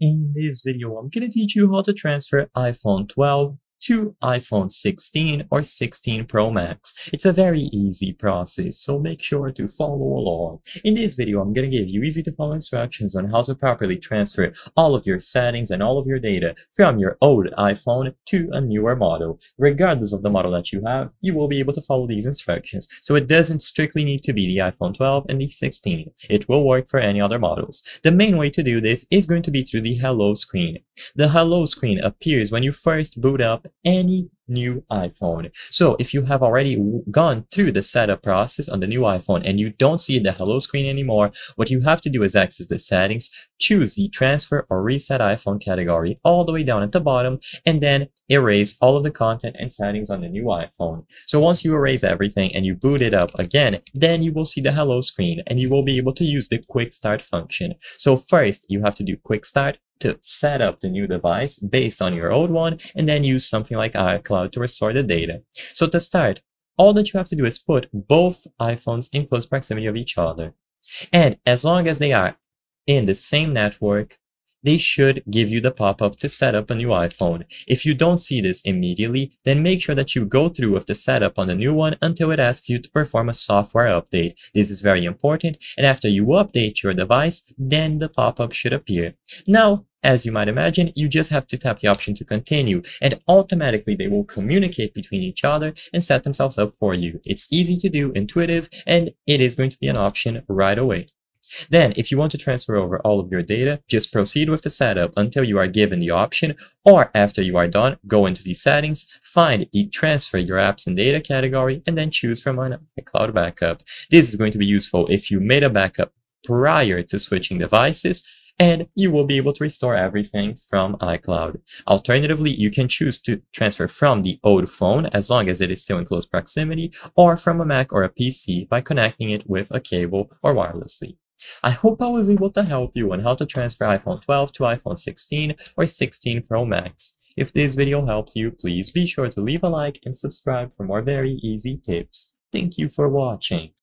In this video, I'm to teach you how to transfer iPhone 12 to iPhone 16 or 16 Pro Max. It's a very easy process, so make sure to follow along. In this video, I'm going to give you easy to follow instructions on how to properly transfer all of your settings and all of your data from your old iPhone to a newer model. Regardless of the model that you have, you will be able to follow these instructions. So it doesn't strictly need to be the iPhone 12 and the 16. It will work for any other models. The main way to do this is going to be through the hello screen. The hello screen appears when you first boot up any new iPhone. So if you have already gone through the setup process on the new iPhone and you don't see the hello screen anymore, what you have to do is access the settings, choose the transfer or reset iPhone category all the way down at the bottom, and then erase all of the content and settings on the new iPhone. So once you erase everything and you boot it up again, then you will see the hello screen and you will be able to use the quick start function. So first you have to do quick start, to set up the new device based on your old one and then use something like iCloud to restore the data. So to start, all that you have to do is put both iPhones in close proximity of each other. And as long as they are in the same network, they should give you the pop-up to set up a new iPhone. If you don't see this immediately, then make sure that you go through with the setup on the new one until it asks you to perform a software update. This is very important, and after you update your device, then the pop-up should appear. Now, as you might imagine, you just have to tap the option to continue, and automatically they will communicate between each other and set themselves up for you. It's easy to do, intuitive, and it is going to be an option right away. Then, if you want to transfer over all of your data, just proceed with the setup until you are given the option, or after you are done, go into the settings, find the transfer your apps and data category, and then choose from an iCloud backup. This is going to be useful if you made a backup prior to switching devices, and you will be able to restore everything from iCloud. Alternatively, you can choose to transfer from the old phone as long as it is still in close proximity, or from a Mac or a PC by connecting it with a cable or wirelessly. I hope I was able to help you on how to transfer iPhone 12 to iPhone 16 or 16 Pro Max. If this video helped you, please be sure to leave a like and subscribe for more very easy tips. Thank you for watching.